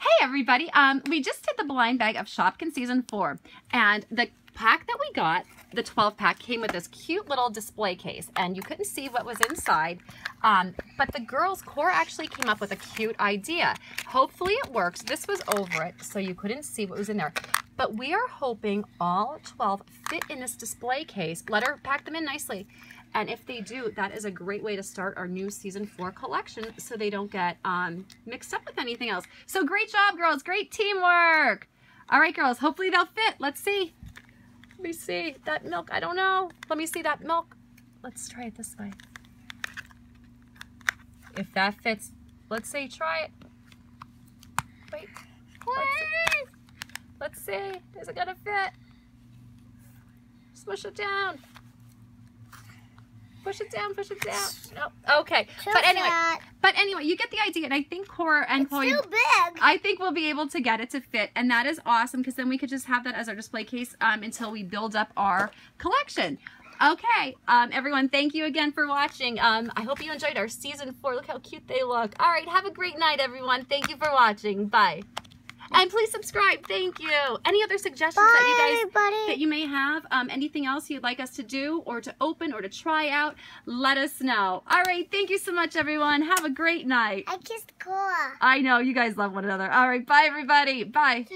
Hey everybody, um, we just did the blind bag of Shopkin season four and the pack that we got, the 12 pack came with this cute little display case and you couldn't see what was inside. Um, but the girls core actually came up with a cute idea. Hopefully it works. This was over it so you couldn't see what was in there. But we are hoping all 12 fit in this display case. Let her pack them in nicely. And if they do, that is a great way to start our new season four collection so they don't get um, mixed up with anything else. So great job, girls. Great teamwork. All right, girls. Hopefully they'll fit. Let's see. See. That milk, I don't know. Let me see that milk. Let's try it this way. If that fits, let's say Try it. Wait. Let's. Let's see. Is it going to fit? Smush it down. Push it down, push it down. No. Okay. But anyway, fat. but anyway, you get the idea. And I think Cora and It's Chloe too big. I think we'll be able to get it to fit, and that is awesome because then we could just have that as our display case um, until we build up our collection. Okay, um, everyone, thank you again for watching. Um, I hope you enjoyed our season four. Look how cute they look. All right, have a great night, everyone. Thank you for watching. Bye. And please subscribe. Thank you. Any other suggestions that you guys everybody. that you may have, um, anything else you'd like us to do or to open or to try out, let us know. All right, thank you so much, everyone. Have a great night. I kissed Cora. I know you guys love one another. All right, bye, everybody. Bye.